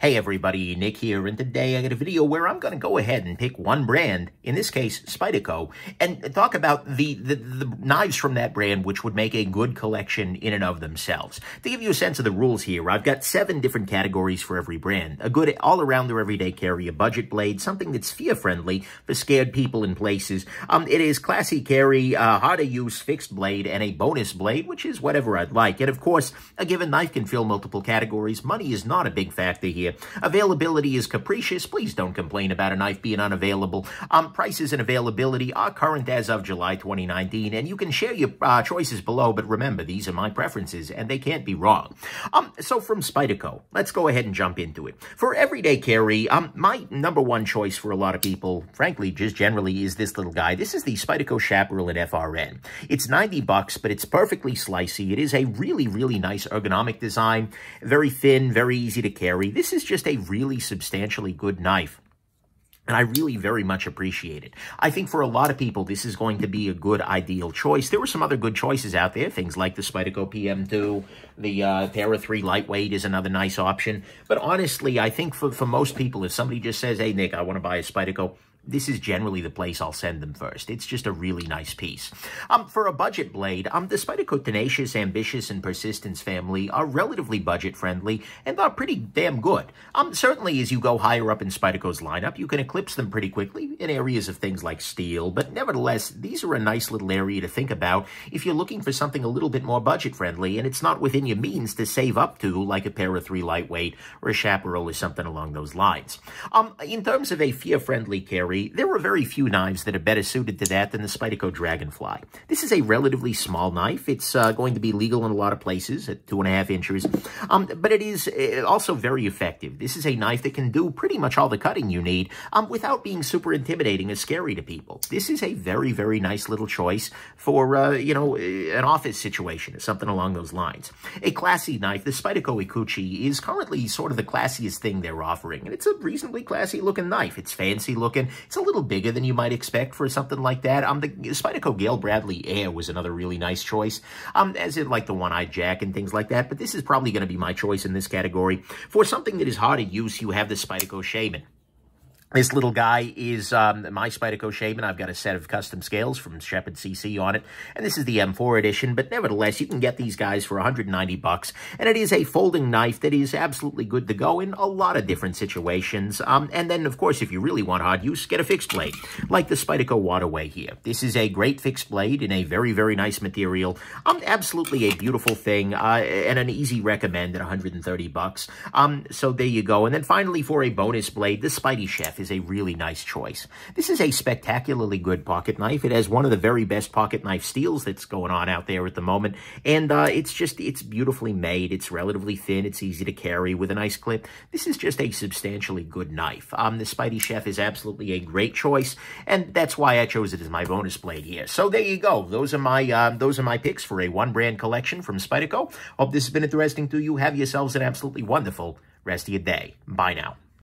Hey everybody, Nick here, and today I got a video where I'm going to go ahead and pick one brand, in this case, Spyderco, and talk about the, the, the, knives from that brand which would make a good collection in and of themselves. To give you a sense of the rules here, I've got seven different categories for every brand. A good all-arounder everyday carry, a budget blade, something that's fear-friendly for scared people in places. Um, it is classy carry, uh, hard-to-use fixed blade, and a bonus blade, which is whatever I'd like. And of course, a given knife can fill multiple categories. Money is not a big factor here here. Availability is capricious. Please don't complain about a knife being unavailable. Um, prices and availability are current as of July 2019, and you can share your uh, choices below, but remember, these are my preferences, and they can't be wrong. Um, so from Spyderco, let's go ahead and jump into it. For everyday carry, um, my number one choice for a lot of people, frankly, just generally, is this little guy. This is the Spyderco Chaparral in FRN. It's 90 bucks, but it's perfectly slicey. It is a really, really nice ergonomic design, very thin, very easy to carry. This is is just a really substantially good knife. And I really very much appreciate it. I think for a lot of people, this is going to be a good ideal choice. There were some other good choices out there, things like the Spyderco PM2, the uh, Para 3 Lightweight is another nice option. But honestly, I think for, for most people, if somebody just says, hey, Nick, I want to buy a Spyderco, this is generally the place I'll send them first. It's just a really nice piece. Um, for a budget blade, um, the Spyderco Tenacious, Ambitious, and Persistence family are relatively budget-friendly and are pretty damn good. Um, certainly, as you go higher up in Spyderco's lineup, you can eclipse them pretty quickly in areas of things like steel, but nevertheless, these are a nice little area to think about if you're looking for something a little bit more budget-friendly and it's not within your means to save up to, like a Para 3 Lightweight or a Chaparral or something along those lines. Um, in terms of a fear-friendly carry, there are very few knives that are better suited to that than the Spyderco Dragonfly. This is a relatively small knife. It's uh, going to be legal in a lot of places at two and a half inches, um, but it is uh, also very effective. This is a knife that can do pretty much all the cutting you need um, without being super intimidating or scary to people. This is a very, very nice little choice for, uh, you know, an office situation or something along those lines. A classy knife, the Spyderco Ikuchi, is currently sort of the classiest thing they're offering, and it's a reasonably classy looking knife. It's fancy looking. It's a little bigger than you might expect for something like that. Um, the Spyderco Gayle Bradley Air was another really nice choice, um, as in like the One-Eyed Jack and things like that. But this is probably going to be my choice in this category. For something that is hard to use, you have the Spyderco Shaman. This little guy is um, my Spyderco Shaman. I've got a set of custom scales from Shepard CC on it, and this is the M4 edition, but nevertheless, you can get these guys for 190 bucks, and it is a folding knife that is absolutely good to go in a lot of different situations. Um, and then, of course, if you really want hard use, get a fixed blade, like the Spyderco Waterway here. This is a great fixed blade in a very, very nice material. Um, absolutely a beautiful thing, uh, and an easy recommend at 130 bucks. Um, so there you go. And then finally, for a bonus blade, the SpydieChef is a really nice choice. This is a spectacularly good pocket knife. It has one of the very best pocket knife steels that's going on out there at the moment. And uh, it's just, it's beautifully made. It's relatively thin. It's easy to carry with a nice clip. This is just a substantially good knife. Um, the SpydieChef is absolutely a great choice. And that's why I chose it as my bonus blade here. So there you go. Those are my, uh, those are my picks for a one brand collection from Spyderco. Hope this has been interesting to you. Have yourselves an absolutely wonderful rest of your day. Bye now.